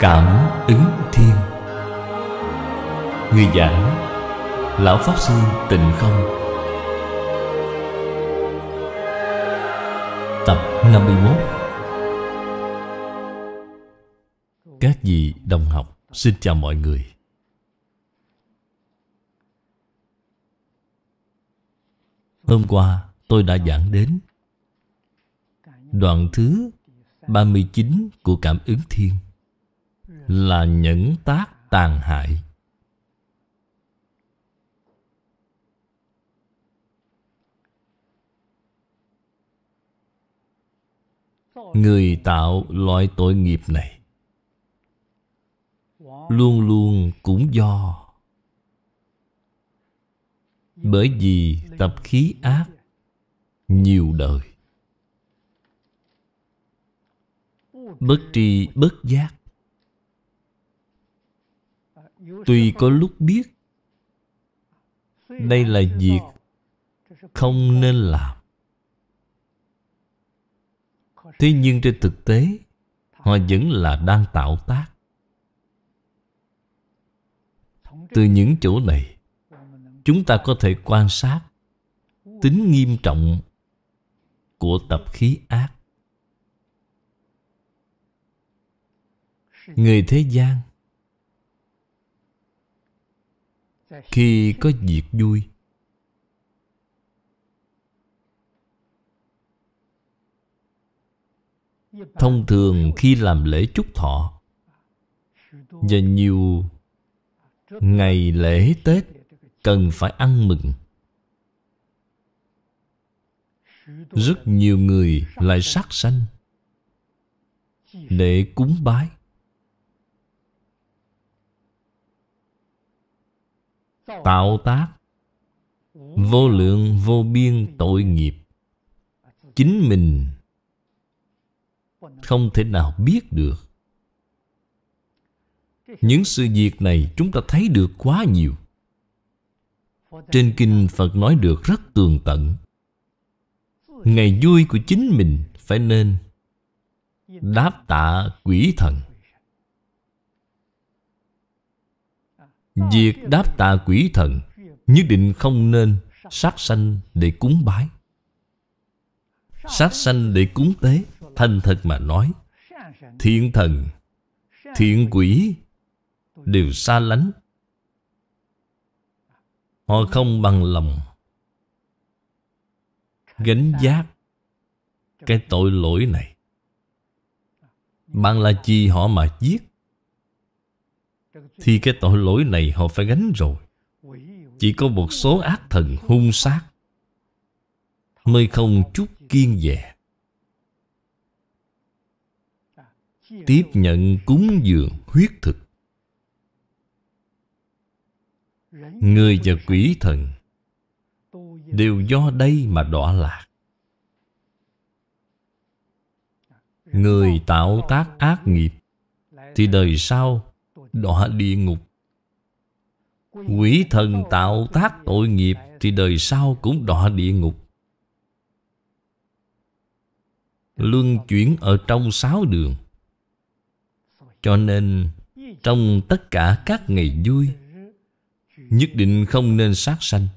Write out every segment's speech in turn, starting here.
Cảm Ứng Thiên. Người giảng, Lão Pháp Sư Tịnh Không. Tập 51 Các vị đồng học, Xin chào mọi người. Hôm qua, tôi đã giảng đến Đoạn thứ 39 của cảm ứng thiên. Là những tác tàn hại. Người tạo loại tội nghiệp này Luôn luôn cũng do. Bởi vì tập khí ác Nhiều đời. Bất tri, bất giác. Tuy có lúc biết. Đây là việc không nên làm. Thế nhưng trên thực tế Họ vẫn là đang tạo tác. Từ những chỗ này Chúng ta có thể quan sát Tính nghiêm trọng Của tập khí ác. Người thế gian Khi có việc vui. Thông thường khi làm lễ chúc thọ, Và nhiều ngày lễ Tết Cần phải ăn mừng. Rất nhiều người lại sát sanh Để cúng bái. Tạo tác, Vô lượng vô biên tội nghiệp. Chính mình Không thể nào biết được. Những sự việc này chúng ta thấy được quá nhiều. Trên kinh Phật nói được rất tường tận. Ngày vui của chính mình phải nên Đáp tạ quỷ thần. Việc đáp tạ quỷ thần Nhất định không nên sát sanh để cúng bái. Sát sanh để cúng tế, Thành thật mà nói, Thiện thần, Thiện quỷ Đều xa lánh. Họ không bằng lòng Gánh giác Cái tội lỗi này. Bằng là chi họ mà giết thì cái tội lỗi này họ phải gánh rồi. Chỉ có một số ác thần hung sát Mới không chút kiên dè Tiếp nhận cúng dường huyết thực. Người và quỷ thần Đều do đây mà đọa lạc. Người tạo tác ác nghiệp Thì đời sau đọa địa ngục. Quỷ thần tạo tác tội nghiệp Thì đời sau cũng đọa địa ngục. Luân chuyển ở trong sáu đường. Cho nên, Trong tất cả các ngày vui, Nhất định không nên sát sanh.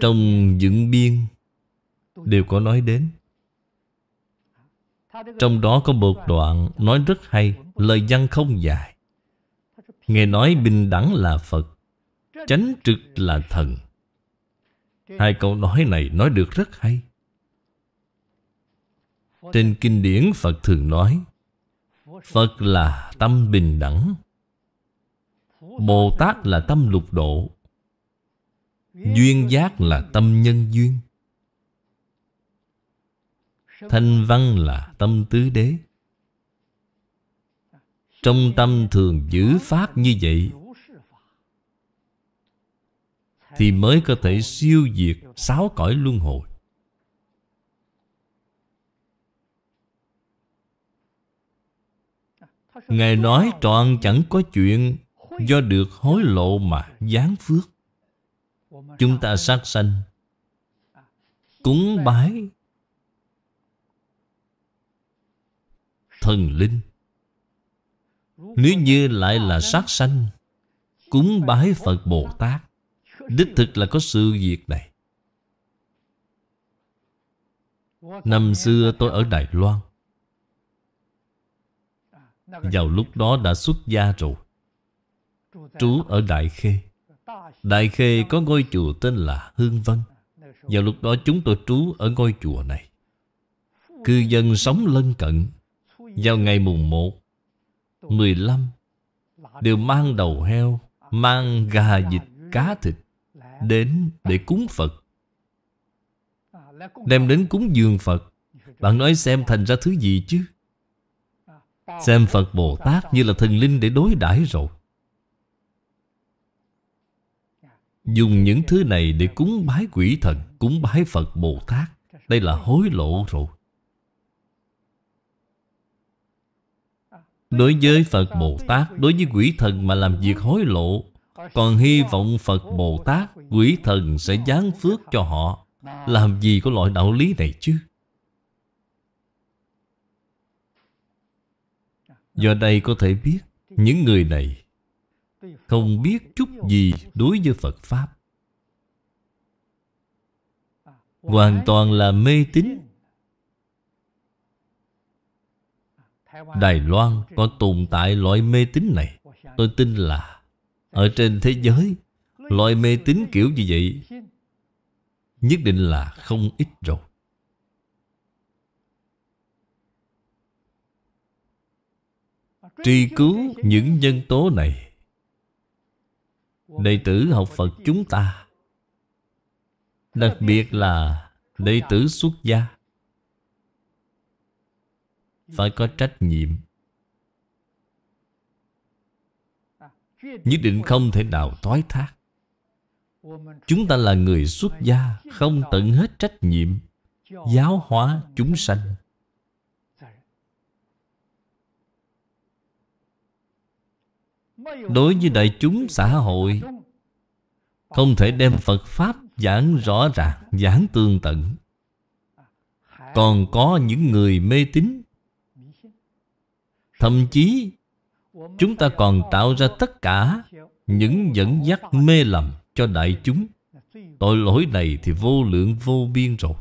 Trong dựng biên đều có nói đến. Trong đó có một đoạn nói rất hay, lời văn không dài. Nghe nói bình đẳng là phật, chánh trực là thần. Hai câu nói này nói được rất hay. Trên kinh điển phật thường nói, phật là tâm bình đẳng, bồ tát là tâm lục độ, duyên giác là tâm nhân duyên. Thanh văn là tâm tứ đế. Trong tâm thường giữ Pháp như vậy, Thì mới có thể siêu diệt sáu cõi luân hồi. Ngài nói trọn chẳng có chuyện Do được hối lộ mà gián phước. Chúng ta sát sanh, Cúng bái Thần linh. Nếu như lại là sát sanh, Cúng bái Phật Bồ Tát, Đích thực là có sự việc này. Năm xưa tôi ở Đài Loan. Vào lúc đó đã xuất gia rồi. Trú ở Đại Khê. Đại Khê có ngôi chùa tên là Hương Vân. Vào lúc đó chúng tôi trú ở ngôi chùa này. Cư dân sống lân cận vào ngày mùng 1 15 Đều mang đầu heo, Mang gà vịt, cá thịt Đến để cúng Phật. Đem đến cúng dường Phật. Bạn nói xem thành ra thứ gì chứ? Xem Phật Bồ Tát như là thần linh để đối đãi rồi. Dùng những thứ này để cúng bái quỷ thần, Cúng bái Phật Bồ Tát. Đây là hối lộ rồi. Đối với Phật Bồ Tát Đối với quỷ thần mà làm việc hối lộ, Còn hy vọng Phật Bồ Tát Quỷ thần sẽ giáng phước cho họ. Làm gì có loại đạo lý này chứ? Do đây có thể biết, Những người này Không biết chút gì đối với Phật Pháp. Hoàn toàn là mê tín Đài Loan có tồn tại loại mê tín này. Tôi tin là Ở trên thế giới Loại mê tín kiểu như vậy Nhất định là không ít rồi. Tri cứu những nhân tố này. Đệ tử học Phật chúng ta Đặc biệt là đệ tử xuất gia phải có trách nhiệm. Nhất định không thể nào thoái thác. Chúng ta là người xuất gia, Không tận hết trách nhiệm. Giáo hóa chúng sanh. Đối với đại chúng xã hội, Không thể đem Phật Pháp giảng rõ ràng, Giảng tương tận. Còn có những người mê tín Thậm chí, Chúng ta còn tạo ra tất cả Những dẫn dắt mê lầm cho đại chúng. Tội lỗi này thì vô lượng vô biên rồi.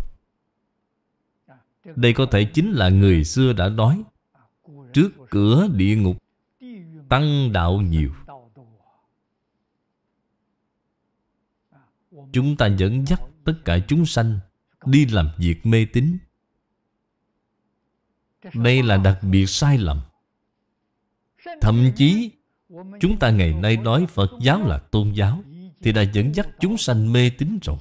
Đây có thể chính là người xưa đã nói, Trước cửa địa ngục, Tăng đạo nhiều. Chúng ta dẫn dắt tất cả chúng sanh Đi làm việc mê tín. Đây là đặc biệt sai lầm. Thậm chí, Chúng ta ngày nay nói Phật giáo là tôn giáo, Thì đã dẫn dắt chúng sanh mê tín rồi.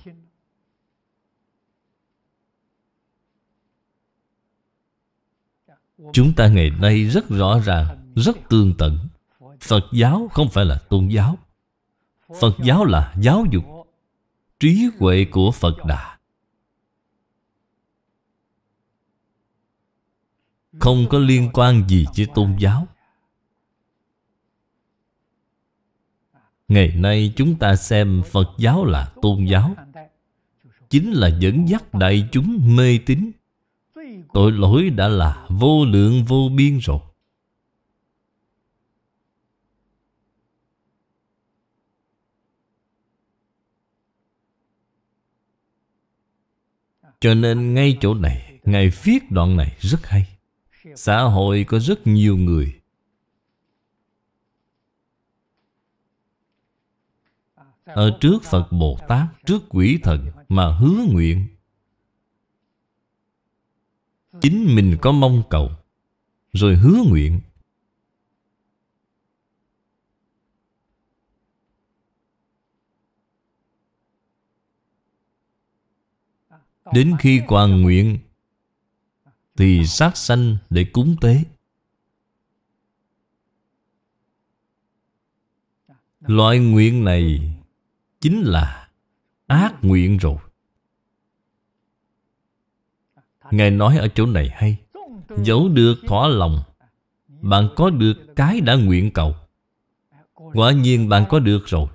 Chúng ta ngày nay rất rõ ràng, Rất tương tận. Phật giáo không phải là tôn giáo. Phật giáo là giáo dục, Trí huệ của Phật Đà. Không có liên quan gì với tôn giáo. Ngày nay chúng ta xem Phật giáo là tôn giáo. Chính là dẫn dắt đại chúng mê tín. Tội lỗi đã là vô lượng vô biên rồi. Cho nên ngay chỗ này, Ngài viết đoạn này rất hay. Xã hội có rất nhiều người Ở trước Phật Bồ Tát Trước quỷ thần Mà hứa nguyện. Chính mình có mong cầu Rồi hứa nguyện. Đến khi hoàn nguyện Thì sát sanh để cúng tế. Loại nguyện này Chính là ác nguyện rồi. Ngài nói ở chỗ này hay, Dẫu được thỏa lòng, Bạn có được cái đã nguyện cầu. Quả nhiên bạn có được rồi.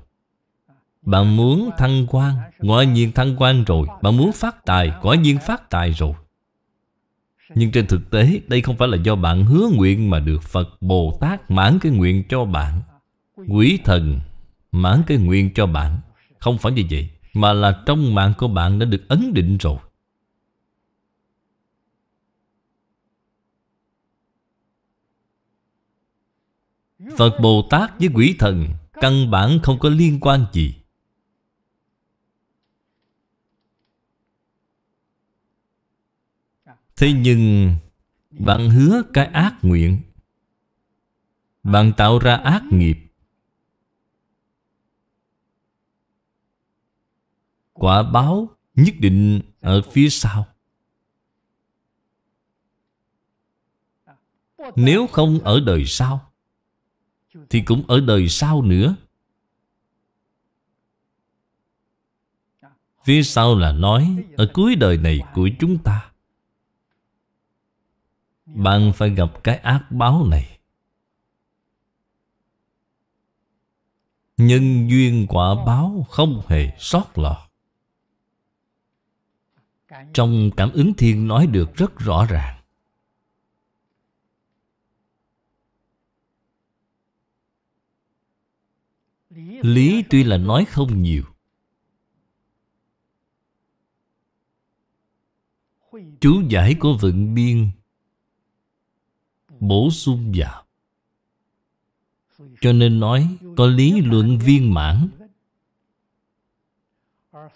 Bạn muốn thăng quan, Quả nhiên thăng quan rồi. Bạn muốn phát tài, Quả nhiên phát tài rồi. Nhưng trên thực tế, Đây không phải là do bạn hứa nguyện Mà được Phật Bồ Tát mãn cái nguyện cho bạn. Quỷ thần mãn cái nguyện cho bạn. Không phải như vậy, Mà là trong mạng của bạn đã được ấn định rồi. Phật Bồ Tát với quỷ thần, Căn bản không có liên quan gì. Thế nhưng, Bạn hứa cái ác nguyện. Bạn tạo ra ác nghiệp. Quả báo nhất định ở phía sau. Nếu không ở đời sau, Thì cũng ở đời sau nữa. Phía sau là nói, Ở cuối đời này của chúng ta, Bạn phải gặp cái ác báo này. Nhân duyên quả báo không hề sót lọt. Trong cảm ứng thiên nói được rất rõ ràng. Lý tuy là nói không nhiều. Chú giải của vận biên Bổ sung vào. Cho nên nói Có lý luận viên mãn.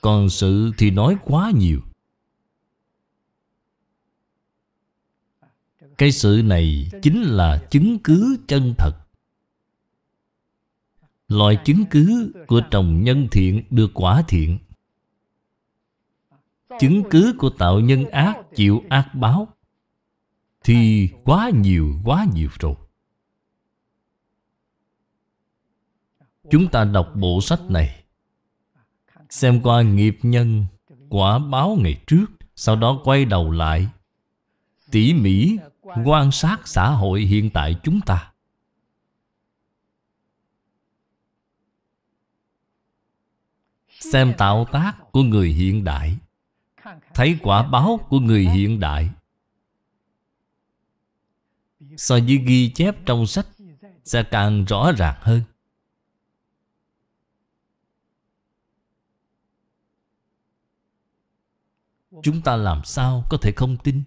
Còn sự thì nói quá nhiều. Cái sự này chính là chứng cứ chân thật. Loại chứng cứ của trồng nhân thiện được quả thiện. Chứng cứ của tạo nhân ác chịu ác báo. Thì quá nhiều quá nhiều rồi. Chúng ta đọc bộ sách này. Xem qua nghiệp nhân, Quả báo ngày trước, Sau đó quay đầu lại. Tỉ mỉ quan sát xã hội hiện tại chúng ta. Xem tạo tác của người hiện đại. Thấy quả báo của người hiện đại. So với ghi chép trong sách, Sẽ càng rõ ràng hơn. Chúng ta làm sao có thể không tin?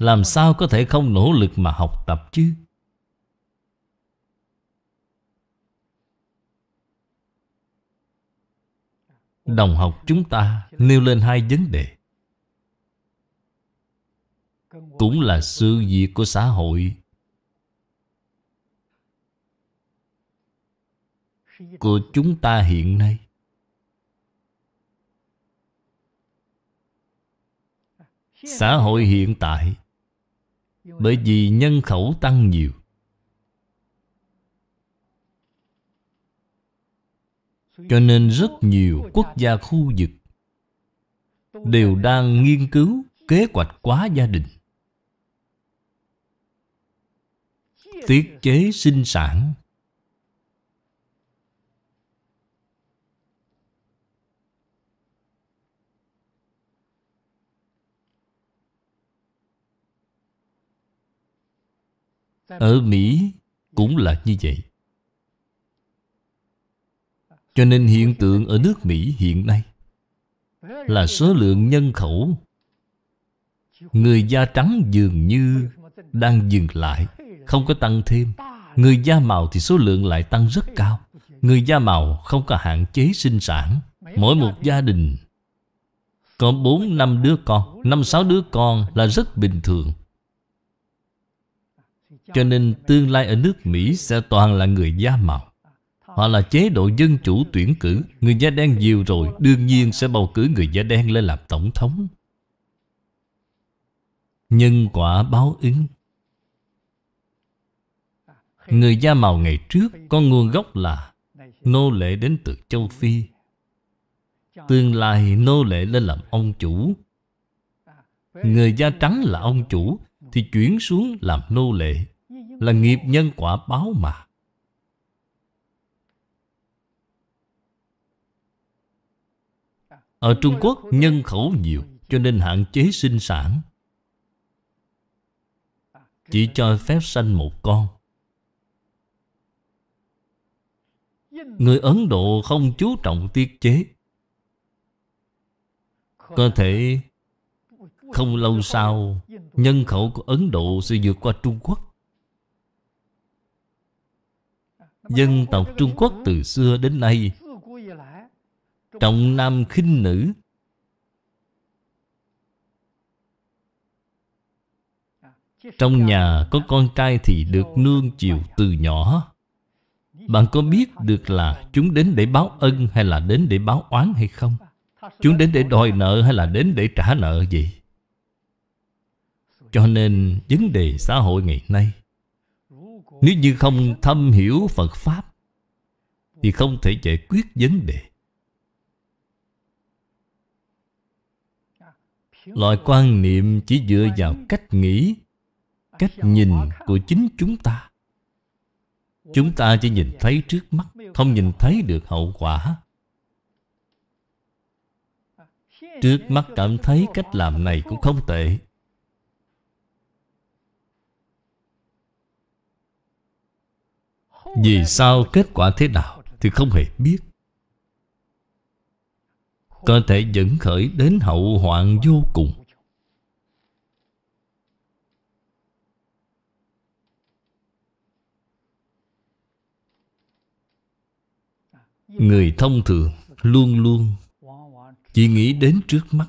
Làm sao có thể không nỗ lực mà học tập chứ? Đồng học chúng ta nêu lên hai vấn đề. Cũng là sự việc của xã hội. Của chúng ta hiện nay. Xã hội hiện tại bởi vì nhân khẩu tăng nhiều. Cho nên rất nhiều quốc gia khu vực Đều đang nghiên cứu kế hoạch quá gia đình. Tiết chế sinh sản. Ở Mỹ cũng là như vậy. Cho nên hiện tượng ở nước Mỹ hiện nay Là số lượng nhân khẩu, Người da trắng dường như đang dừng lại, Không có tăng thêm. Người da màu thì số lượng lại tăng rất cao. Người da màu không có hạn chế sinh sản. Mỗi một gia đình Có 4 năm đứa con 5 6 đứa con là rất bình thường. Cho nên tương lai ở nước Mỹ sẽ toàn là người da màu. Họ là chế độ dân chủ tuyển cử. Người da đen nhiều rồi, Đương nhiên sẽ bầu cử người da đen lên làm tổng thống. Nhân quả báo ứng. Người da màu ngày trước Có nguồn gốc là Nô lệ đến từ châu Phi. Tương lai nô lệ lên làm ông chủ. Người da trắng là ông chủ, Thì chuyển xuống làm nô lệ là nghiệp nhân quả báo mà. Ở Trung Quốc, nhân khẩu nhiều, cho nên hạn chế sinh sản. Chỉ cho phép sanh một con. Người Ấn Độ không chú trọng tiết chế. Có thể không lâu sau, nhân khẩu của Ấn Độ sẽ vượt qua Trung Quốc. Dân tộc Trung Quốc từ xưa đến nay Trọng nam khinh nữ Trong nhà có con trai thì được nương chiều từ nhỏ Bạn có biết được là chúng đến để báo ân hay là đến để báo oán hay không? Chúng đến để đòi nợ hay là đến để trả nợ gì? Cho nên vấn đề xã hội ngày nay nếu như không thâm hiểu Phật Pháp, Thì không thể giải quyết vấn đề. Loại quan niệm chỉ dựa vào cách nghĩ, Cách nhìn của chính chúng ta. Chúng ta chỉ nhìn thấy trước mắt, Không nhìn thấy được hậu quả. Trước mắt cảm thấy cách làm này cũng không tệ. Vì sao kết quả thế nào Thì không hề biết. Có thể dẫn khởi đến hậu hoạn vô cùng. Người thông thường luôn luôn chỉ nghĩ đến trước mắt.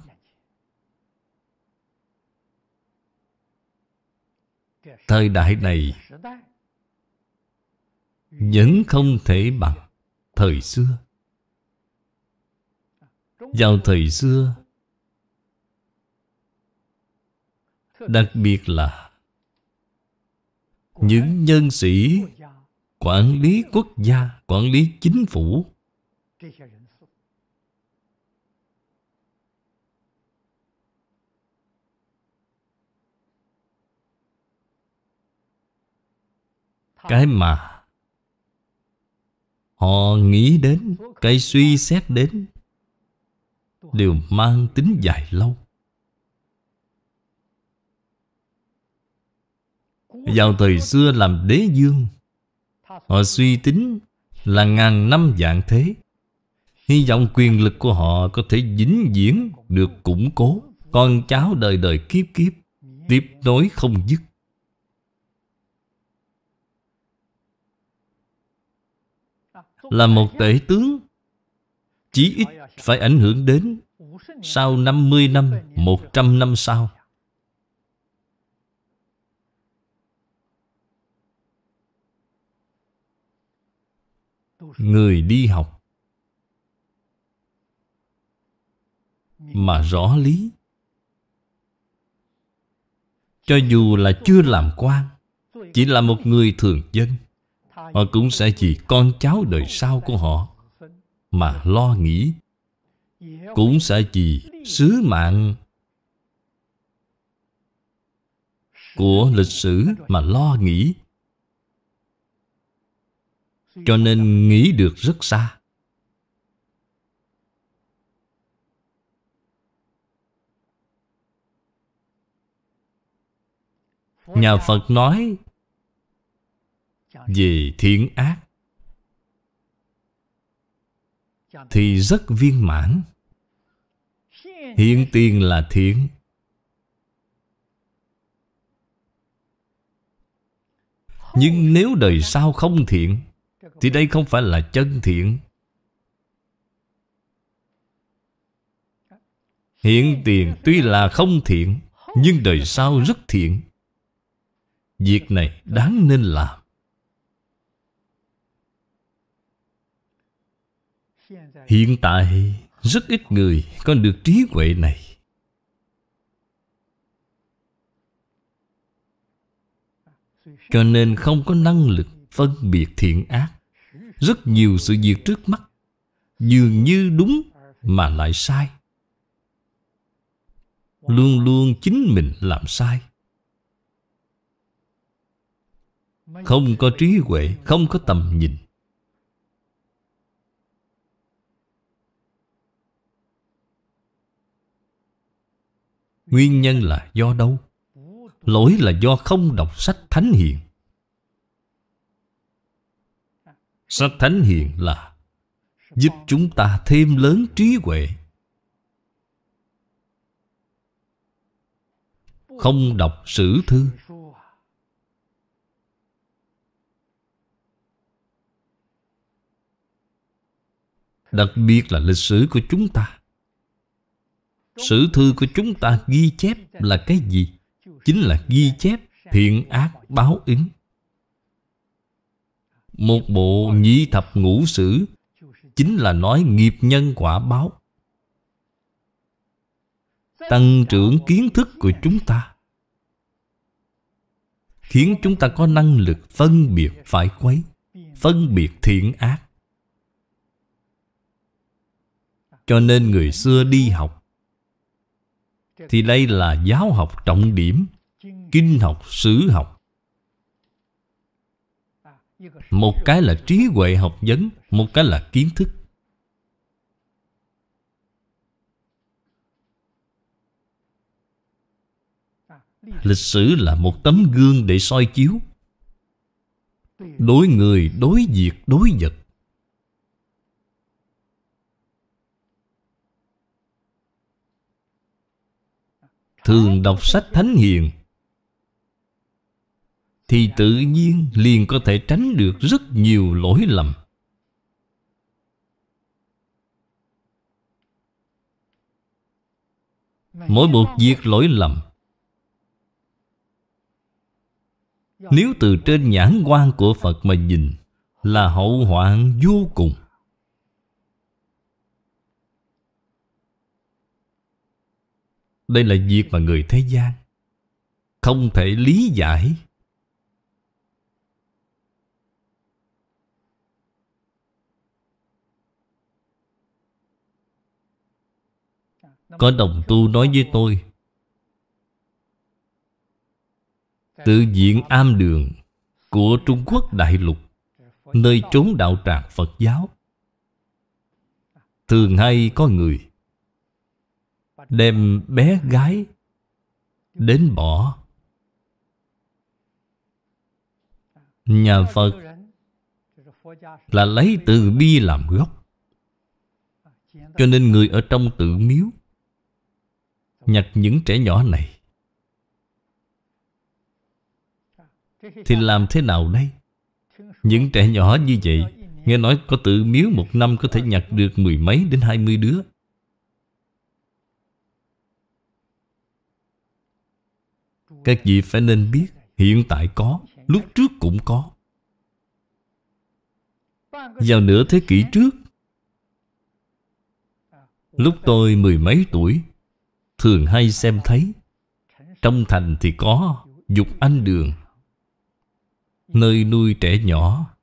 Thời đại này vẫn không thể bằng Thời xưa. Vào thời xưa, Đặc biệt là Những nhân sĩ Quản lý quốc gia, Quản lý chính phủ, cái mà họ nghĩ đến cái suy xét đến đều mang tính dài lâu. Vào thời xưa làm đế dương họ suy tính là ngàn năm dạng thế. Hy vọng quyền lực của họ có thể dính viễn được củng cố. Con cháu đời đời kiếp kiếp, tiếp nối không dứt. Là một tể tướng. Chí ít phải ảnh hưởng đến Sau 50 năm, 100 năm sau. Người đi học Mà rõ lý. Cho dù là chưa làm quan Chỉ là một người thường dân. Họ cũng sẽ vì con cháu đời sau của họ Mà lo nghĩ, Cũng sẽ vì sứ mạng Của lịch sử mà lo nghĩ. Cho nên nghĩ được rất xa. Nhà Phật nói về thiện ác thì rất viên mãn. Hiện tiền là thiện. Nhưng nếu đời sau không thiện, thì đây không phải là chân thiện. Hiện tiền tuy là không thiện, nhưng đời sau rất thiện. Việc này đáng nên làm. Hiện tại, rất ít người có được trí huệ này. Cho nên không có năng lực phân biệt thiện ác. Rất nhiều sự việc trước mắt Dường như đúng mà lại sai. Luôn luôn chính mình làm sai. Không có trí huệ, Không có tầm nhìn. Nguyên nhân là do đâu? Lỗi là do không đọc sách Thánh Hiền. Sách Thánh Hiền là Giúp chúng ta thêm lớn trí huệ. Không đọc sử thư. Đặc biệt là lịch sử của chúng ta. Sử thư của chúng ta ghi chép là cái gì? Chính là ghi chép thiện ác báo ứng. Một bộ nhị thập ngũ sử Chính là nói nghiệp nhân quả báo. Tăng trưởng kiến thức của chúng ta Khiến chúng ta có năng lực phân biệt phải quấy, Phân biệt thiện ác. Cho nên người xưa đi học thì đây là giáo học trọng điểm Kinh học, sử học. Một cái là trí huệ học vấn Một cái là kiến thức. Lịch sử là một tấm gương để soi chiếu. Đối người, đối việc, đối vật. Thường đọc sách Thánh Hiền, Thì tự nhiên liền có thể tránh được rất nhiều lỗi lầm. Mỗi một việc lỗi lầm, Nếu từ trên nhãn quan của Phật mà nhìn Là hậu hoạn vô cùng. Đây là việc mà người thế gian Không thể lý giải. Có đồng tu nói với tôi, Tự diện am đường Của Trung Quốc đại lục, Nơi trốn đạo tràng Phật giáo, Thường hay có người Đem bé gái Đến bỏ. Nhà Phật Là lấy từ bi làm gốc. Cho nên người ở trong tự miếu Nhặt những trẻ nhỏ này Thì làm thế nào đây? Những trẻ nhỏ như vậy, Nghe nói có tự miếu một năm Có thể nhặt được mười mấy đến hai mươi đứa. Các vị phải nên biết, Hiện tại có, Lúc trước cũng có. Vào nửa thế kỷ trước, Lúc tôi mười mấy tuổi, Thường hay xem thấy, Trong thành thì có Dục anh đường, Nơi nuôi trẻ nhỏ.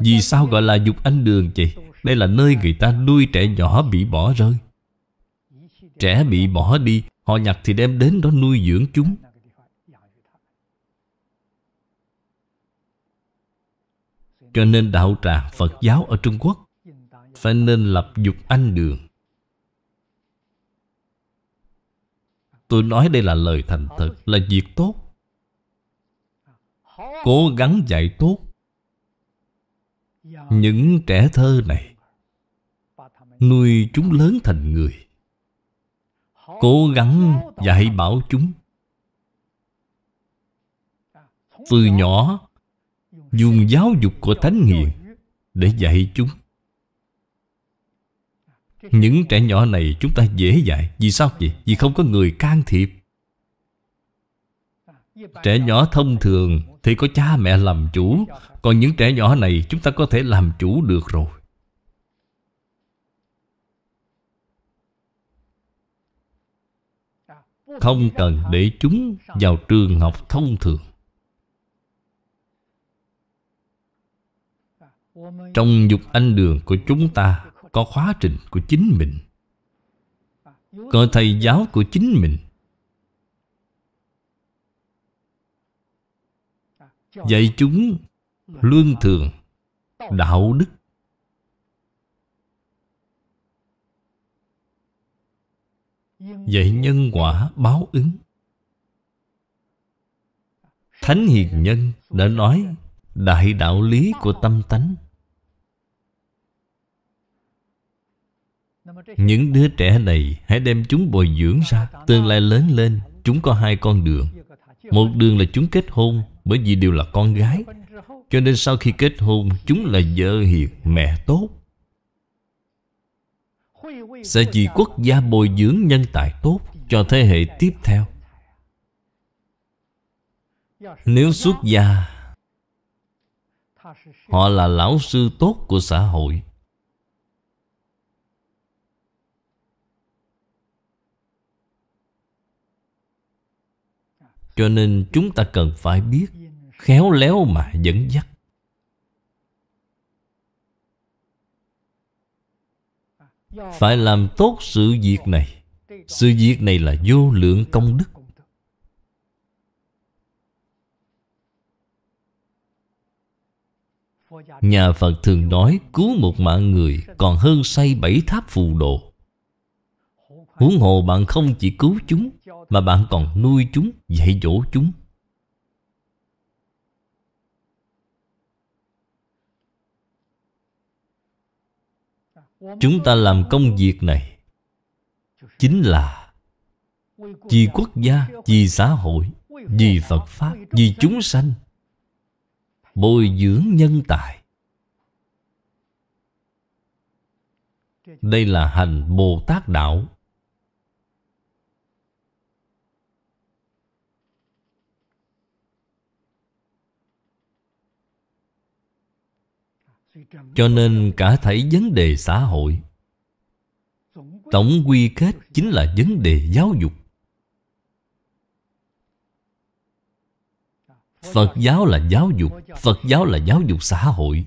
Vì sao gọi là dục anh đường vậy? Đây là nơi người ta nuôi trẻ nhỏ bị bỏ rơi. Trẻ bị bỏ đi Họ nhặt thì đem đến đó nuôi dưỡng chúng. Cho nên đạo tràng Phật giáo ở Trung Quốc Phải nên lập dục anh đường. Tôi nói đây là lời thành thật, Là việc tốt. Cố gắng dạy tốt Những trẻ thơ này, Nuôi chúng lớn thành người. Cố gắng dạy bảo chúng. Từ nhỏ, Dùng giáo dục của Thánh Hiền Để dạy chúng. Những trẻ nhỏ này chúng ta dễ dạy. Vì sao vậy? Vì không có người can thiệp. Trẻ nhỏ thông thường Thì có cha mẹ làm chủ, Còn những trẻ nhỏ này Chúng ta có thể làm chủ được rồi. Không cần để chúng vào trường học thông thường. Trong dục anh đường của chúng ta Có khóa trình của chính mình, Có thầy giáo của chính mình. Dạy chúng luân thường, Đạo đức Vậy nhân quả báo ứng. Thánh Hiền Nhân đã nói Đại đạo lý của tâm tánh. Những đứa trẻ này Hãy đem chúng bồi dưỡng ra Tương lai lớn lên Chúng có hai con đường. Một đường là chúng kết hôn Bởi vì đều là con gái. Cho nên sau khi kết hôn Chúng là vợ hiền, mẹ tốt. Sẽ vì quốc gia bồi dưỡng nhân tài tốt Cho thế hệ tiếp theo. Nếu xuất gia, Họ là lão sư tốt của xã hội. Cho nên chúng ta cần phải biết Khéo léo mà dẫn dắt. Phải làm tốt sự việc này Sự việc này là vô lượng công đức Nhà Phật thường nói cứu một mạng người còn hơn xây bảy tháp phù đồ. Huống hồ bạn không chỉ cứu chúng mà bạn còn nuôi chúng, dạy dỗ chúng. Chúng ta làm công việc này chính là vì quốc gia, vì xã hội, vì Phật Pháp, vì chúng sanh bồi dưỡng nhân tài. Đây là hành bồ tát đạo. Cho nên cả thảy vấn đề xã hội, tổng quy kết chính là vấn đề giáo dục. Phật giáo là giáo dục, Phật giáo là giáo dục xã hội.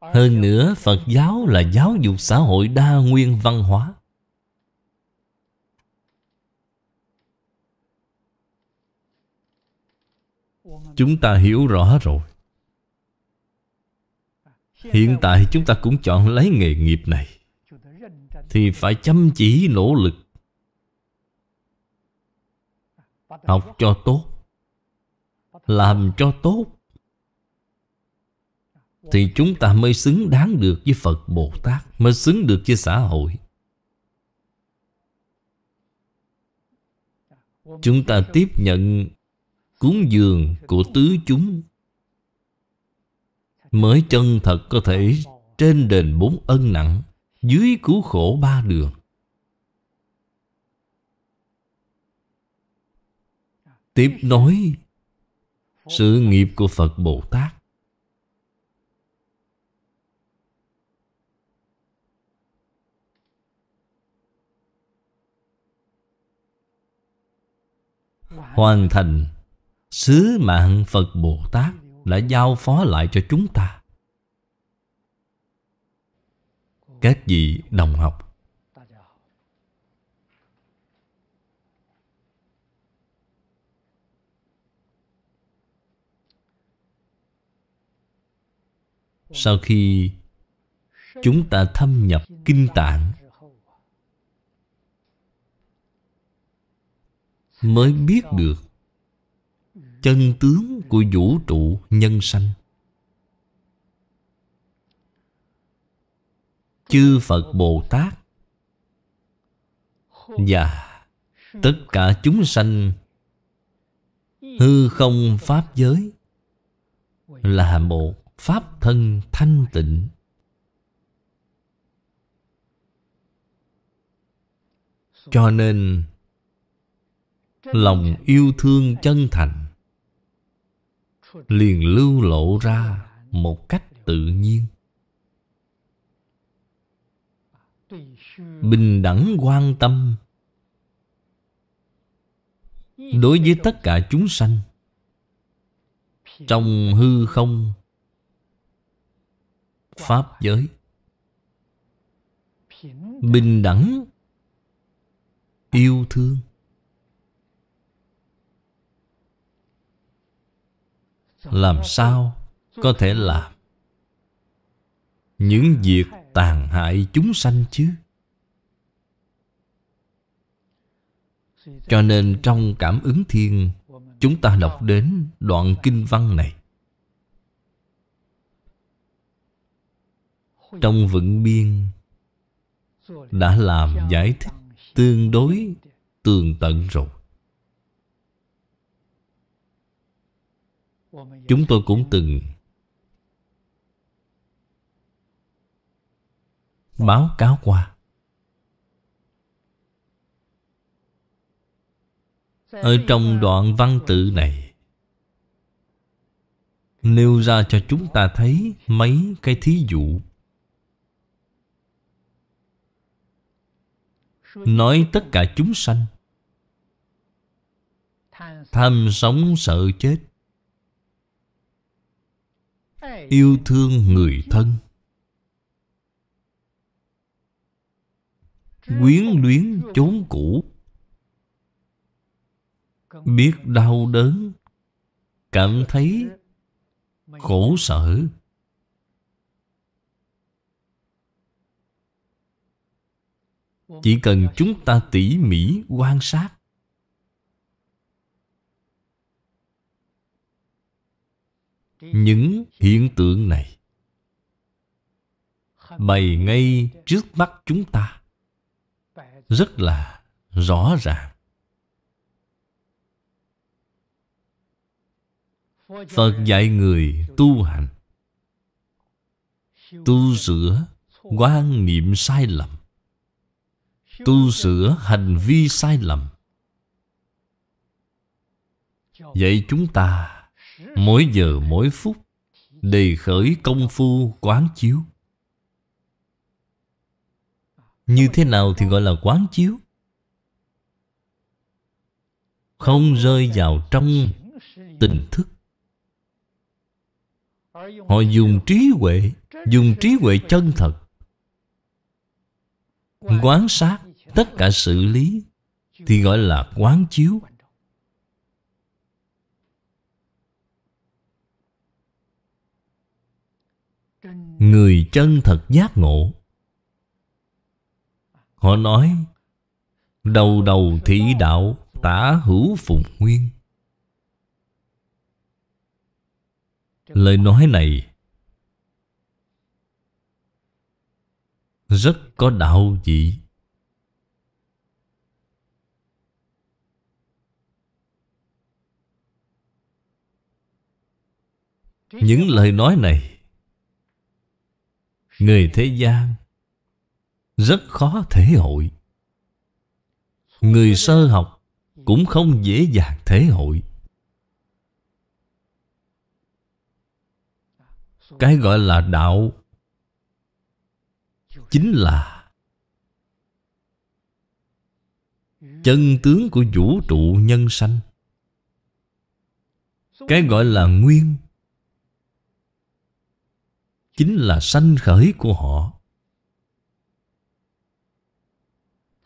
Hơn nữa, Phật giáo là giáo dục xã hội đa nguyên văn hóa. Chúng ta hiểu rõ rồi. Hiện tại chúng ta cũng chọn lấy nghề nghiệp này. Thì phải chăm chỉ, nỗ lực, Học cho tốt, làm cho tốt. Thì chúng ta mới xứng đáng được với Phật Bồ Tát, Mới xứng được với xã hội. Chúng ta tiếp nhận cúng dường của tứ chúng. Mới chân thật có thể trên đền bốn ân nặng, Dưới cứu khổ ba đường. Tiếp nối sự nghiệp của Phật Bồ Tát. Hoàn thành Sứ mạng Phật Bồ Tát. Đã giao phó lại cho chúng ta. Các vị đồng học, Sau khi chúng ta thâm nhập kinh tạng, Mới biết được chân tướng của vũ trụ nhân sanh. Chư Phật Bồ Tát Và tất cả chúng sanh Hư không Pháp giới Là một Pháp thân thanh tịnh. Cho nên Lòng yêu thương chân thành Liền lưu lộ ra Một cách tự nhiên. Bình đẳng quan tâm. Đối với tất cả chúng sanh, Trong hư không, Pháp giới, Bình đẳng, Yêu thương. Làm sao có thể làm? Những việc tàn hại chúng sanh chứ? Cho nên trong cảm ứng thiên, Chúng ta đọc đến đoạn kinh văn này. Trong vựng biên, Đã làm giải thích tương đối tường tận rồi. Chúng tôi cũng từng Báo cáo qua. Ở trong đoạn văn tự này, Nêu ra cho chúng ta thấy mấy cái thí dụ. Nói tất cả chúng sanh, Tham sống sợ chết Yêu thương người thân. Quyến luyến chốn cũ. Biết đau đớn, Cảm thấy khổ sở. Chỉ cần chúng ta tỉ mỉ quan sát Những hiện tượng này. Bày ngay trước mắt chúng ta. Rất là rõ ràng. Phật dạy người tu hành. Tu sửa quan niệm sai lầm. Tu sửa hành vi sai lầm. Vậy chúng ta Mỗi giờ mỗi phút Đề khởi công phu quán chiếu. Như thế nào thì gọi là quán chiếu? Không rơi vào trong tình thức. Họ dùng trí huệ, Dùng trí huệ chân thật. Quán sát tất cả sự lý Thì gọi là quán chiếu. Người chân thật giác ngộ. Họ nói, Đầu đầu thị đạo tả hữu phùng nguyên. Lời nói này Rất có đạo vị. Những lời nói này Người thế gian Rất khó thể hội. Người sơ học Cũng không dễ dàng thể hội. Cái gọi là đạo Chính là Chân tướng của vũ trụ nhân sanh. Cái gọi là nguyên Chính là sanh khởi của họ.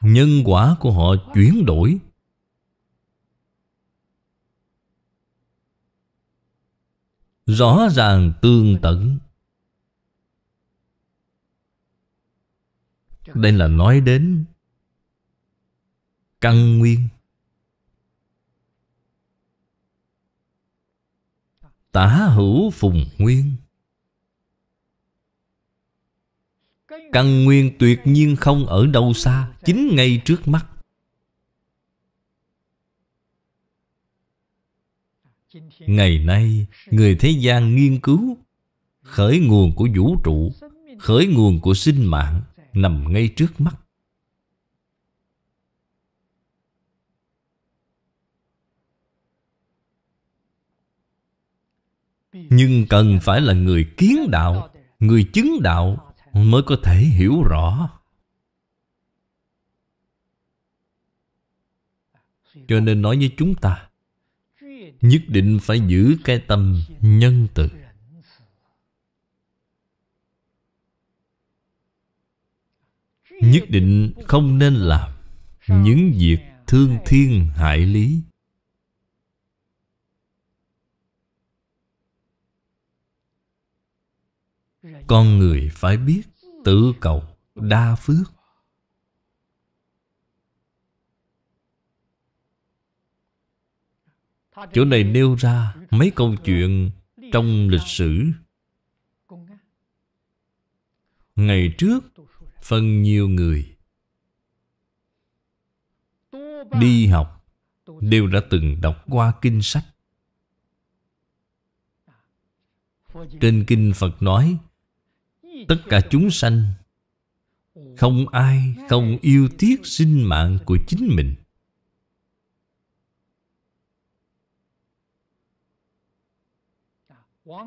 Nhân quả của họ chuyển đổi. Rõ ràng tương tận. Đây là nói đến căn nguyên. Tả hữu phùng nguyên. Căn nguyên tuyệt nhiên không ở đâu xa, chính ngay trước mắt. Ngày nay, Người thế gian nghiên cứu, Khởi nguồn của vũ trụ, Khởi nguồn của sinh mạng, Nằm ngay trước mắt. Nhưng cần phải là người kiến đạo, Người chứng đạo Mới có thể hiểu rõ. Cho nên nói với chúng ta, Nhất định phải giữ cái tâm nhân từ. Nhất định không nên làm Những việc thương thiên hại lý. Con người phải biết tự cầu đa phước. Chỗ này nêu ra mấy câu chuyện trong lịch sử. Ngày trước, Phần nhiều người Đi học Đều đã từng đọc qua kinh sách. Trên kinh Phật nói Tất cả chúng sanh, Không ai, không yêu tiếc sinh mạng của chính mình.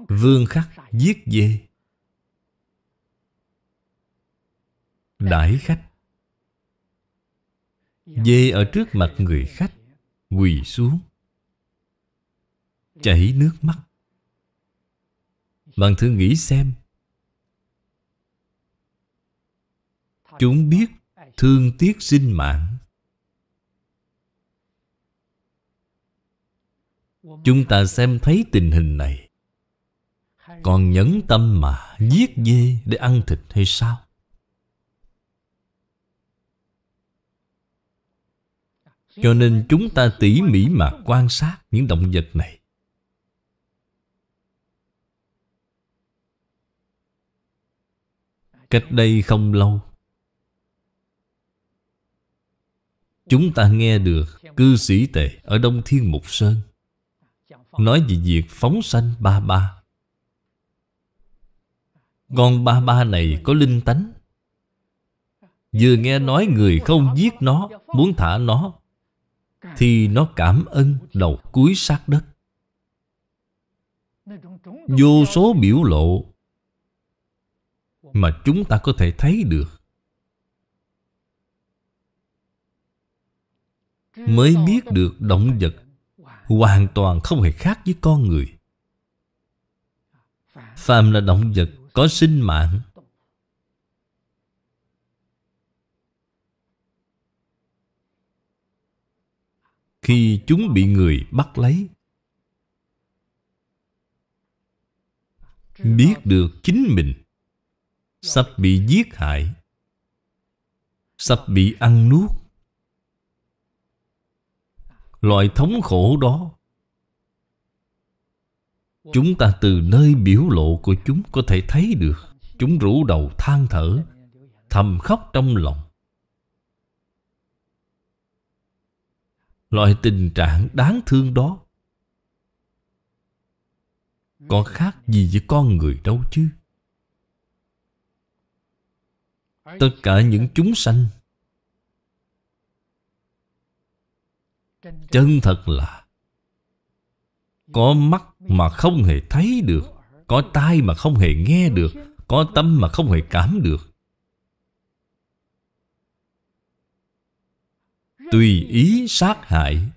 Vương khắc giết dê Đãi khách. Dê ở trước mặt người khách, Quỳ xuống, Chảy nước mắt. Vâng, Bạn thử nghĩ xem Chúng biết thương tiếc sinh mạng Chúng ta xem thấy tình hình này Còn nhẫn tâm mà giết dê để ăn thịt hay sao? Cho nên chúng ta tỉ mỉ mà quan sát những động vật này. Cách đây không lâu, chúng ta nghe được cư sĩ tề ở Đông Thiên Mục Sơn. Nói về việc phóng sanh ba ba. Con ba ba này có linh tánh. Vừa nghe nói người không giết nó, Muốn thả nó, thì nó cảm ơn đầu cúi sát đất. Vô số biểu lộ Mà chúng ta có thể thấy được. Mới biết được động vật Hoàn toàn không hề khác với con người. Phàm là động vật có sinh mạng, khi chúng bị người bắt lấy, biết được chính mình, sắp bị giết hại, sắp bị ăn nuốt loại thống khổ đó. Chúng ta từ nơi biểu lộ của chúng có thể thấy được. Chúng rũ đầu than thở, thầm khóc trong lòng. Loại tình trạng đáng thương đó Có khác gì với con người đâu chứ? Tất cả những chúng sanh Chân thật là, Có mắt mà không hề thấy được, Có tai mà không hề nghe được, Có tâm mà không hề cảm được. Tùy ý sát hại,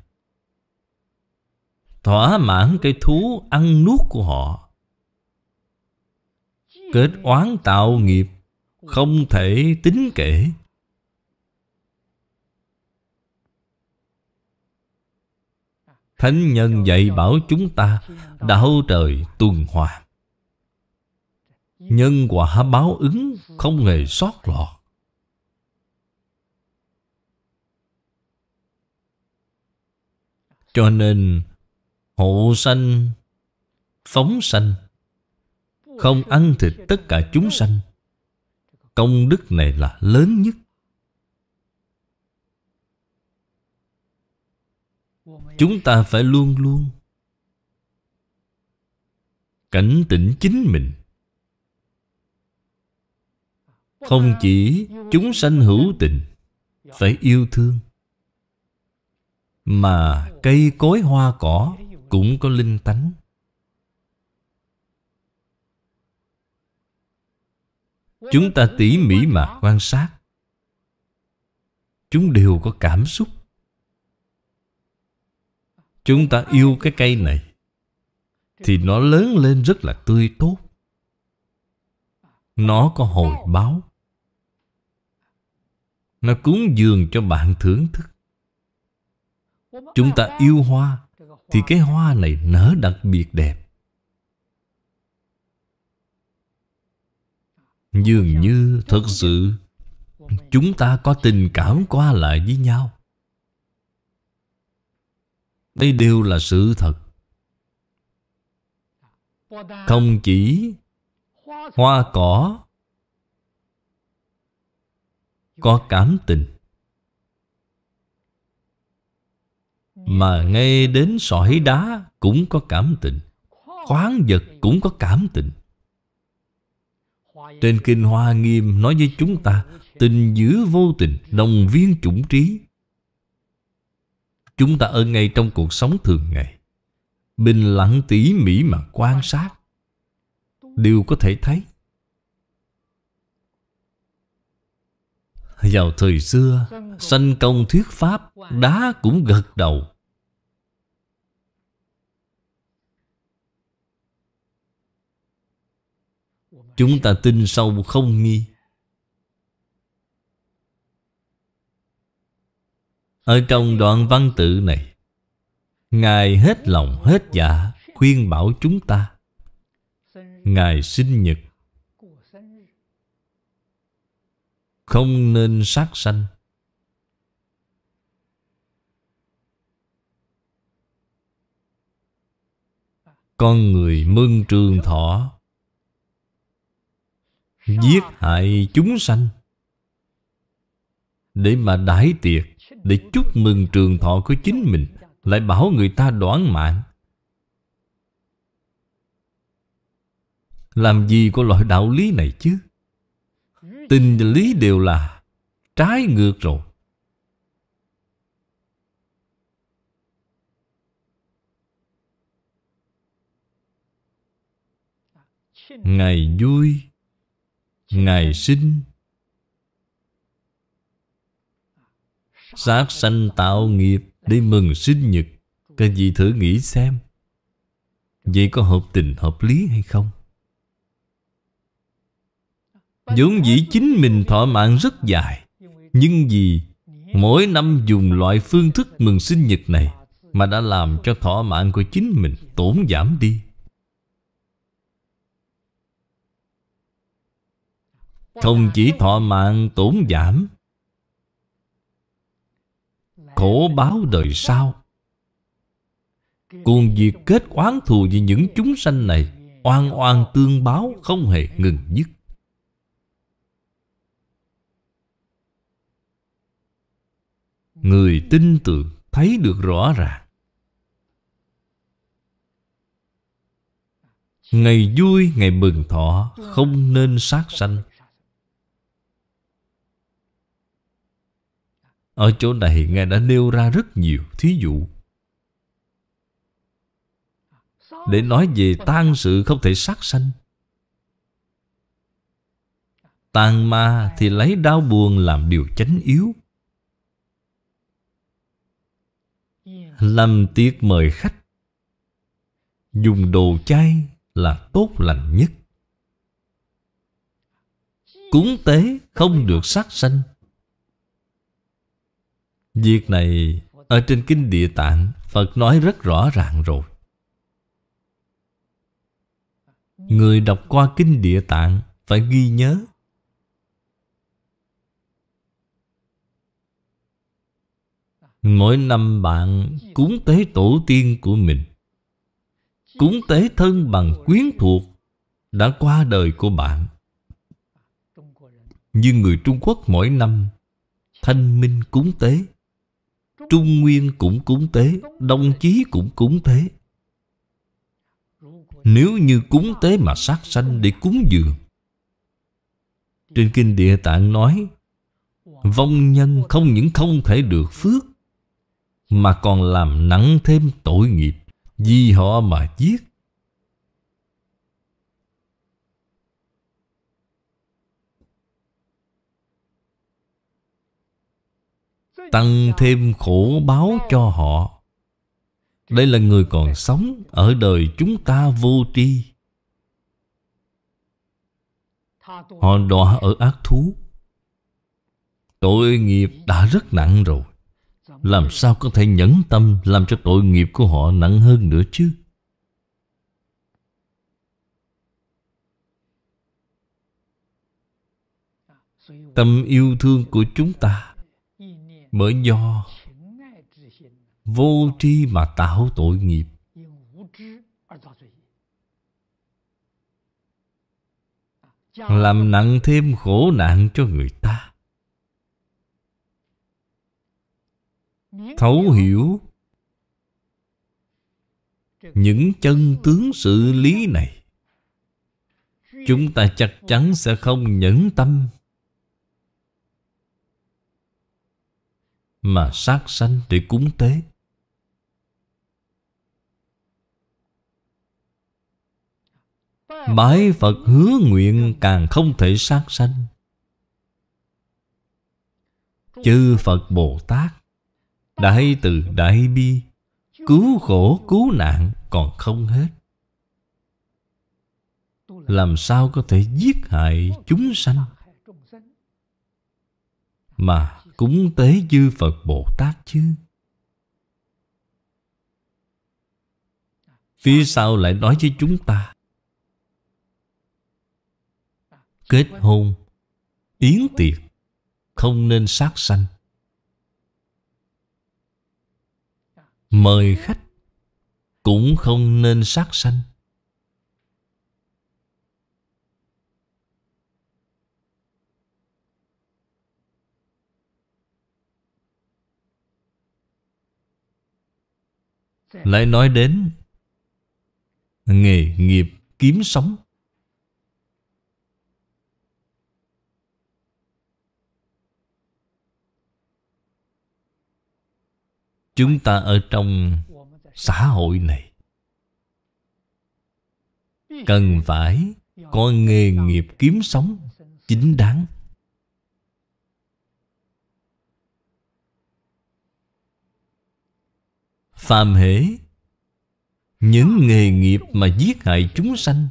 thỏa mãn cái thú ăn nuốt của họ. Kết oán tạo nghiệp, không thể tính kể. Thánh nhân dạy bảo chúng ta đạo trời tuần hoàn nhân quả báo ứng không hề sót lọt. Cho nên hộ sanh, Phóng sanh, Không ăn thịt tất cả chúng sanh, Công đức này là lớn nhất. Chúng ta phải luôn luôn Cảnh tỉnh chính mình. Không chỉ chúng sanh hữu tình Phải yêu thương, mà cây cối hoa cỏ cũng có linh tánh. Chúng ta tỉ mỉ mà quan sát, Chúng đều có cảm xúc. Chúng ta yêu cái cây này Thì nó lớn lên rất là tươi tốt. Nó có hồi báo. Nó cúng dường cho bạn thưởng thức. Chúng ta yêu hoa Thì cái hoa này nở đặc biệt đẹp. Dường như thật sự, Chúng ta có tình cảm qua lại với nhau. Đây đều là sự thật. Không chỉ hoa cỏ, Có cảm tình. Mà ngay đến sỏi đá cũng có cảm tình. Khoáng vật cũng có cảm tình. Trên Kinh Hoa Nghiêm nói với chúng ta, Tình giữa vô tình, Đồng viên chủng trí. Chúng ta ở ngay trong cuộc sống thường ngày. Bình lặng tỉ mỉ mà quan sát. Đều có thể thấy. Vào thời xưa, Sanh công thuyết pháp Đá cũng gật đầu. Chúng ta tin sâu không nghi. Ở trong đoạn văn tự này, Ngài hết lòng hết dạ Khuyên bảo chúng ta. Ngài sinh nhật. Không nên sát sanh. Con người mưng trường thọ, Giết hại chúng sanh. Để mà đãi tiệc để chúc mừng trường thọ của chính mình, Lại bảo người ta đoán mạng. Làm gì có loại đạo lý này chứ? Tình lý đều là Trái ngược rồi. Ngày vui, Ngày sinh Sát sanh tạo nghiệp Để mừng sinh nhật Các vị thử nghĩ xem, Vậy có hợp tình hợp lý hay không? vốn dĩ chính mình thọ mạng rất dài, Nhưng vì Mỗi năm dùng loại phương thức mừng sinh nhật này Mà đã làm cho thọ mạng của chính mình tổn giảm đi Không chỉ thọ mạng tổn giảm Khổ báo đời sau. Cùng việc kết oán thù với những chúng sanh này Oan oan tương báo không hề ngừng dứt. Người tin tưởng thấy được rõ ràng. Ngày vui, ngày mừng thọ Không nên sát sanh. Ở chỗ này Ngài đã nêu ra rất nhiều thí dụ. Để nói về tan sự không thể sát sanh. Tàn ma thì lấy đau buồn làm điều chánh yếu. Làm tiệc mời khách. Dùng đồ chay là tốt lành nhất. Cúng tế không được sát sanh. Việc này ở trên Kinh Địa Tạng Phật nói rất rõ ràng rồi. Người đọc qua Kinh Địa Tạng Phải ghi nhớ. Mỗi năm bạn cúng tế tổ tiên của mình, Cúng tế thân bằng quyến thuộc Đã qua đời của bạn. Như người Trung Quốc mỗi năm Thanh minh cúng tế. Trung Nguyên cũng cúng tế, Đông Chí cũng cúng tế. Nếu như cúng tế mà sát sanh để cúng dường. Trên Kinh Địa Tạng nói, Vong nhân không những không thể được phước, Mà còn làm nặng thêm tội nghiệp Vì họ mà giết. Tăng thêm khổ báo cho họ. Đây là người còn sống Ở đời chúng ta vô tri. Họ đọa ở ác thú. Tội nghiệp đã rất nặng rồi. Làm sao có thể nhẫn tâm Làm cho tội nghiệp của họ nặng hơn nữa chứ? Tâm yêu thương của chúng ta mới do vô tri mà tạo tội nghiệp. Làm nặng thêm khổ nạn cho người ta. Thấu hiểu những chân tướng sự lý này, chúng ta chắc chắn sẽ không nhẫn tâm mà sát sanh để cúng tế. Bái Phật hứa nguyện càng không thể sát sanh. Chư Phật Bồ Tát, Đại từ đại bi, Cứu khổ cứu nạn còn không hết Làm sao có thể giết hại chúng sanh Mà cúng tế chư Phật Bồ Tát chứ. Phía sau lại nói với chúng ta, Kết hôn, Yến tiệc, Không nên sát sanh Mời khách Cũng không nên sát sanh lại nói đến nghề nghiệp kiếm sống. Chúng ta ở trong xã hội này, cần phải có nghề nghiệp kiếm sống chính đáng. phàm hễ những nghề nghiệp mà giết hại chúng sanh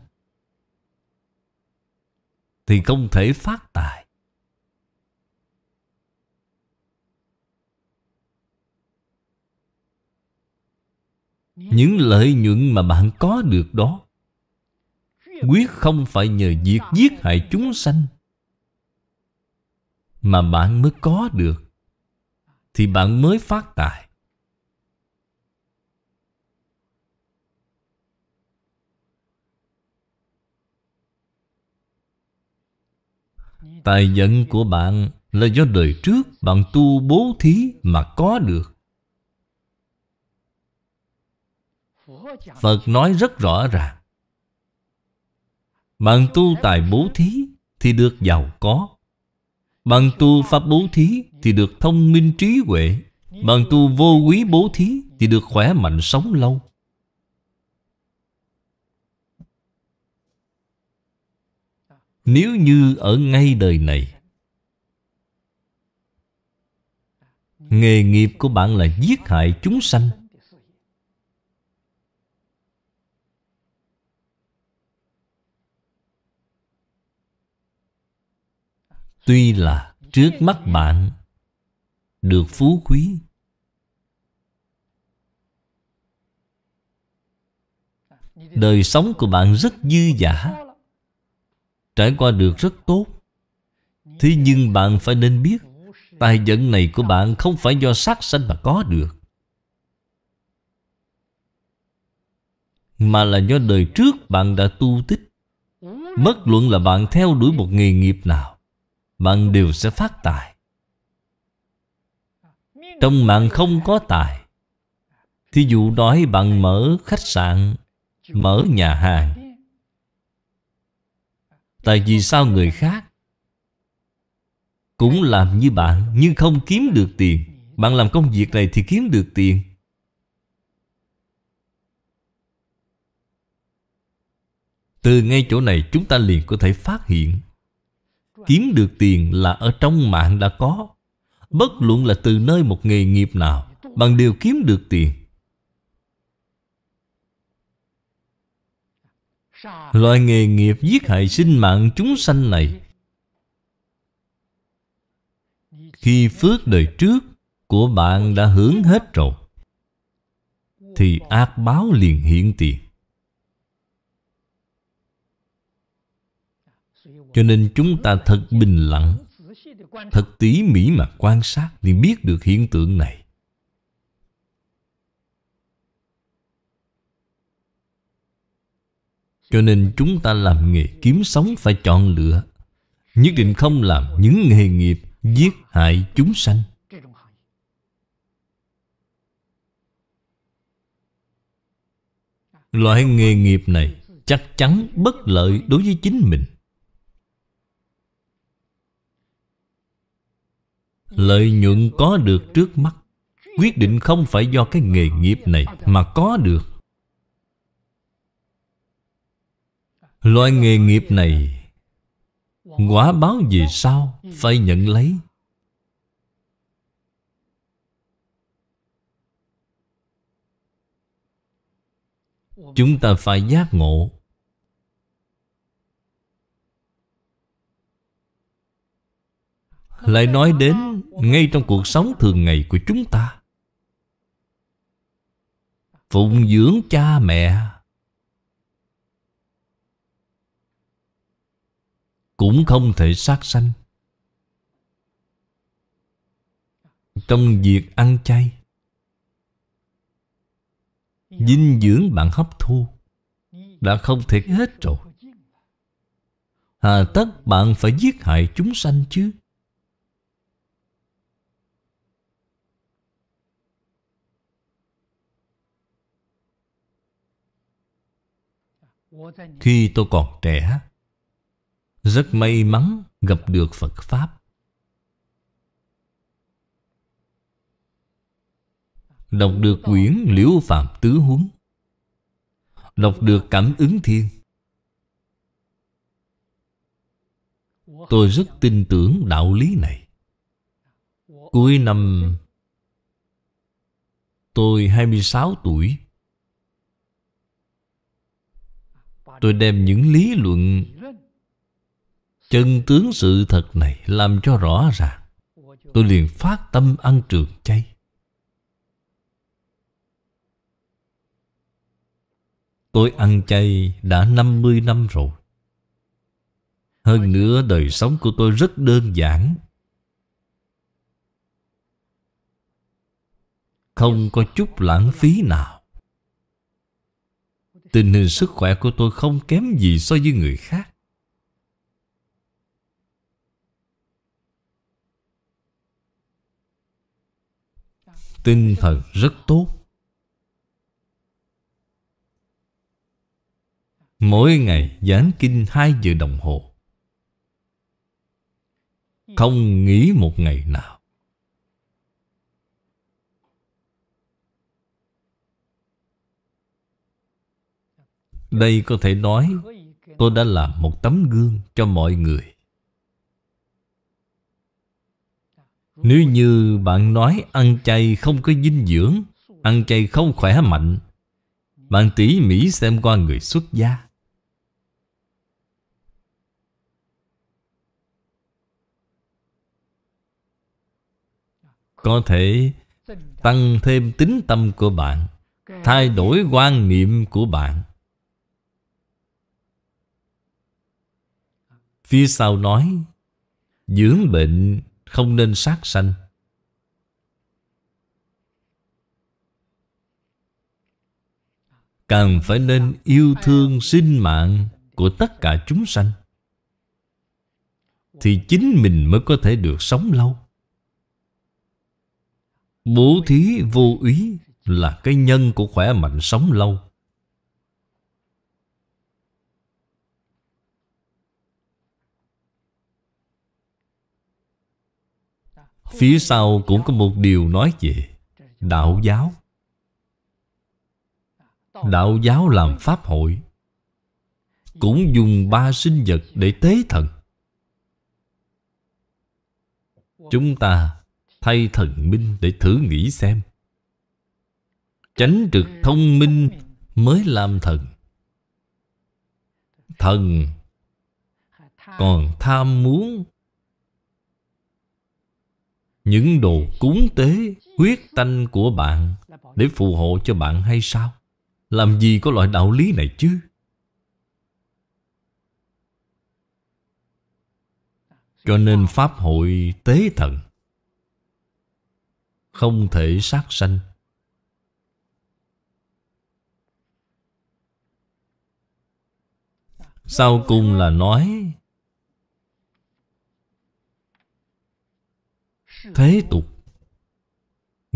thì không thể phát tài. Những lợi nhuận mà bạn có được đó, quyết không phải nhờ việc giết hại chúng sanh mà bạn mới có được, thì bạn mới phát tài. Tài vận của bạn là do đời trước bạn tu bố thí mà có được. Phật nói rất rõ ràng. Bạn tu tài bố thí thì được giàu có. Bạn tu pháp bố thí thì được thông minh trí huệ. Bạn tu vô quý bố thí thì được khỏe mạnh sống lâu. Nếu như ở ngay đời này, Nghề nghiệp của bạn là giết hại chúng sanh. Tuy là trước mắt bạn Được phú quý, Đời sống của bạn rất dư giả trải qua được rất tốt. Thế nhưng bạn phải nên biết, Tài vận này của bạn không phải do sát sanh mà có được, Mà là do đời trước bạn đã tu tích. Bất luận là bạn theo đuổi một nghề nghiệp nào, Bạn đều sẽ phát tài. Trong mạng không có tài, Thí dụ nói bạn mở khách sạn, Mở nhà hàng Tại vì sao người khác Cũng làm như bạn Nhưng không kiếm được tiền? Bạn làm công việc này thì kiếm được tiền. Từ ngay chỗ này chúng ta liền có thể phát hiện, Kiếm được tiền là ở trong mạng đã có, Bất luận là từ nơi một nghề nghiệp nào, Bạn đều kiếm được tiền. Loại nghề nghiệp giết hại sinh mạng chúng sanh này. Khi phước đời trước của bạn đã hướng hết rồi, Thì ác báo liền hiện tiền Cho nên chúng ta thật bình lặng, Thật tỉ mỉ mà quan sát thì biết được hiện tượng này. Cho nên chúng ta làm nghề kiếm sống phải chọn lựa. Nhất định không làm những nghề nghiệp giết hại chúng sanh. Loại nghề nghiệp này chắc chắn bất lợi đối với chính mình. Lợi nhuận có được trước mắt, Quyết định không phải do cái nghề nghiệp này mà có được. Loại nghề nghiệp này Quả báo gì sau Phải nhận lấy. Chúng ta phải giác ngộ. Lại nói đến, Ngay trong cuộc sống thường ngày của chúng ta, Phụng dưỡng cha mẹ cũng không thể sát sanh. Trong việc ăn chay, dinh dưỡng bạn hấp thu đã không thể hết rồi. Hà tất bạn phải giết hại chúng sanh chứ? Khi tôi còn trẻ rất may mắn gặp được Phật Pháp. Đọc được quyển Liễu Phạm Tứ Huấn. Đọc được Cảm ứng Thiên. Tôi rất tin tưởng đạo lý này. Cuối năm tôi 26 tuổi. Tôi đem những lý luận Chân tướng sự thật này Làm cho rõ ràng. Tôi liền phát tâm ăn trường chay. Tôi ăn chay đã 50 năm rồi. Hơn nữa đời sống của tôi rất đơn giản. Không có chút lãng phí nào. Tình hình sức khỏe của tôi không kém gì so với người khác. tinh thần rất tốt. Mỗi ngày giảng kinh hai giờ đồng hồ. Không nghỉ một ngày nào. Đây có thể nói tôi đã làm một tấm gương cho mọi người. Nếu như bạn nói ăn chay không có dinh dưỡng, Ăn chay không khỏe mạnh, Bạn tỉ mỉ xem qua người xuất gia. Có thể tăng thêm tính tâm của bạn, Thay đổi quan niệm của bạn. Phía sau nói, Dưỡng bệnh không nên sát sanh. Càng phải nên yêu thương sinh mạng của tất cả chúng sanh, Thì chính mình mới có thể được sống lâu. Bố thí vô úy là cái nhân của khỏe mạnh sống lâu. Phía sau cũng có một điều nói về Đạo giáo. Đạo giáo làm pháp hội, Cũng dùng ba sinh vật để tế thần. Chúng ta thay thần minh để thử nghĩ xem. Tránh trực thông minh mới làm thần. Thần còn tham muốn những đồ cúng tế Huyết tanh của bạn Để phù hộ cho bạn hay sao? Làm gì có loại đạo lý này chứ? Cho nên Pháp hội tế thần Không thể sát sanh. Sau cùng là nói Thế tục.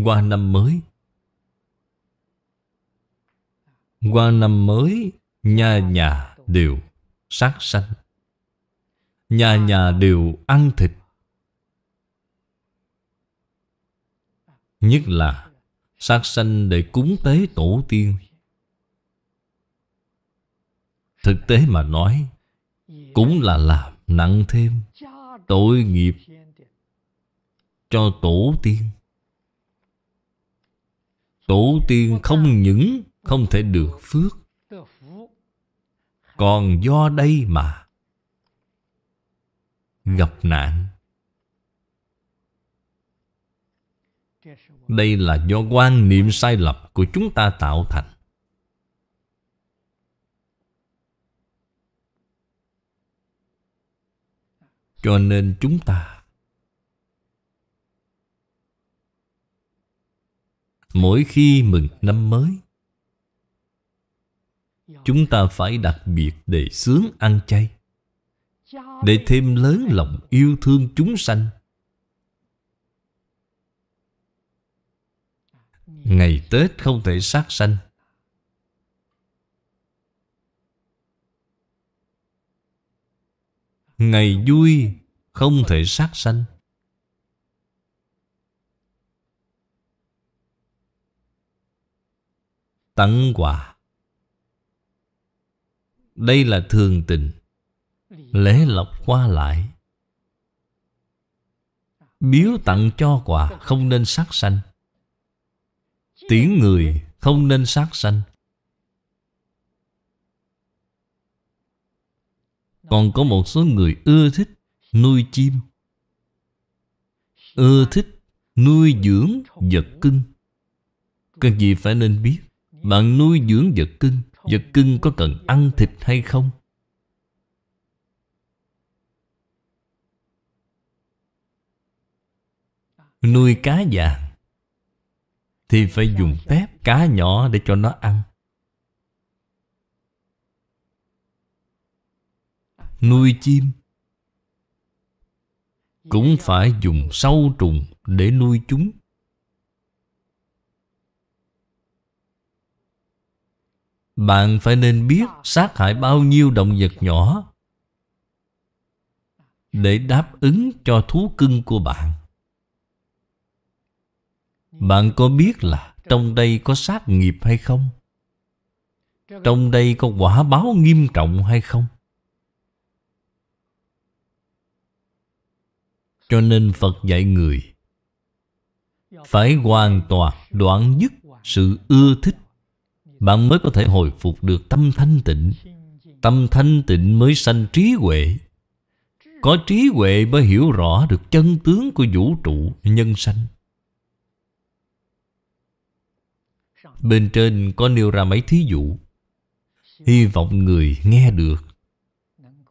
Qua năm mới. Qua năm mới, Nhà nhà đều sát sanh. Nhà nhà đều ăn thịt. Nhất là sát sanh để cúng tế tổ tiên. Thực tế mà nói, Cũng là làm nặng thêm. Tội nghiệp cho tổ tiên. Tổ tiên không những Không thể được phước, Còn do đây mà Gặp nạn. Đây là do quan niệm sai lầm của chúng ta tạo thành. Cho nên chúng ta Mỗi khi mừng năm mới. Chúng ta phải đặc biệt để sướng ăn chay, Để thêm lớn lòng yêu thương chúng sanh. Ngày Tết không thể sát sanh. Ngày vui không thể sát sanh. Tặng quà. Đây là thường tình, Lễ lộc qua lại. Biếu tặng cho quà không nên sát sanh. Tiễn người không nên sát sanh. Còn có một số người ưa thích nuôi chim. Ưa thích nuôi dưỡng vật cưng. Các gì phải nên biết bạn nuôi dưỡng vật cưng. Vật cưng có cần ăn thịt hay không? Nuôi cá vàng Thì phải dùng tép cá nhỏ để cho nó ăn. Nuôi chim Cũng phải dùng sâu trùng để nuôi chúng Bạn phải nên biết sát hại bao nhiêu động vật nhỏ Để đáp ứng cho thú cưng của bạn Bạn có biết là trong đây có sát nghiệp hay không? Trong đây có quả báo nghiêm trọng hay không? Cho nên Phật dạy người Phải hoàn toàn đoạn dứt sự ưa thích bạn mới có thể hồi phục được tâm thanh tịnh. Tâm thanh tịnh mới sanh trí huệ. Có trí huệ mới hiểu rõ được chân tướng của vũ trụ nhân sanh. Bên trên có nêu ra mấy thí dụ. Hy vọng người nghe được.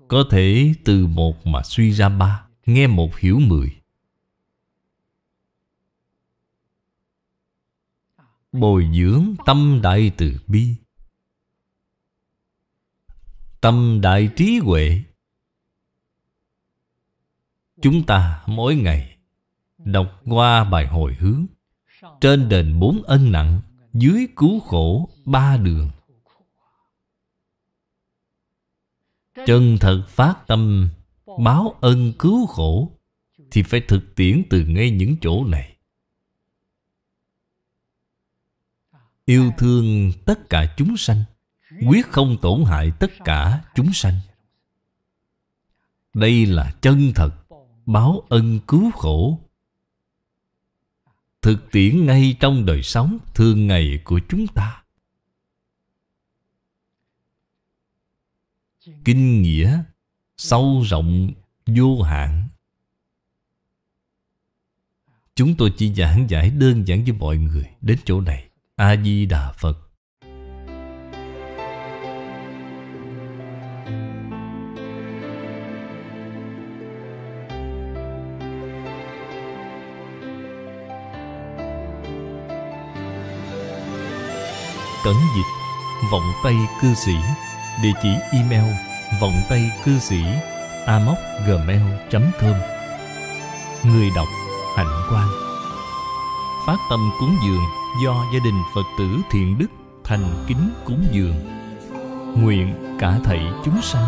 Có thể từ một mà suy ra ba, Nghe một hiểu mười. Bồi dưỡng tâm đại từ bi. Tâm đại trí huệ. Chúng ta mỗi ngày Đọc qua bài hồi hướng. Trên đền bốn ân nặng, Dưới cứu khổ ba đường. Chân thật phát tâm, báo ân cứu khổ, thì phải thực tiễn từ ngay những chỗ này. Yêu thương tất cả chúng sanh, quyết không tổn hại tất cả chúng sanh. Đây là chân thật, báo ân cứu khổ. Thực tiễn ngay trong đời sống thường ngày của chúng ta. Kinh nghĩa sâu rộng, vô hạn. Chúng tôi chỉ giảng giải, đơn giản với mọi người đến chỗ này a di đà phật. Cẩn dịch, Vọng Tây cư sĩ. Địa chỉ email, vọng tây cư sĩ amoc gmail.com Người đọc, Hạnh Quang. Phát tâm cúng dường do gia đình Phật tử Thiện Đức thành kính cúng dường, Nguyện cả thảy chúng sanh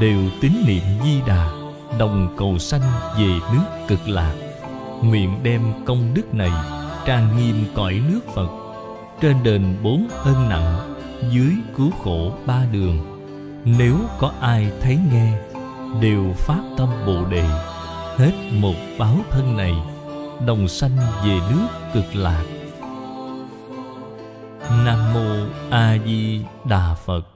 đều tín niệm di đà, Đồng cầu sanh về nước cực lạc. Nguyện đem công đức này trang nghiêm cõi nước Phật, Trên đền bốn ân nặng, Dưới cứu khổ ba đường. Nếu có ai thấy nghe, Đều phát tâm Bồ Đề, Hết một báo thân này, Đồng sanh về nước cực lạc. Nam Mô A Di Đà Phật.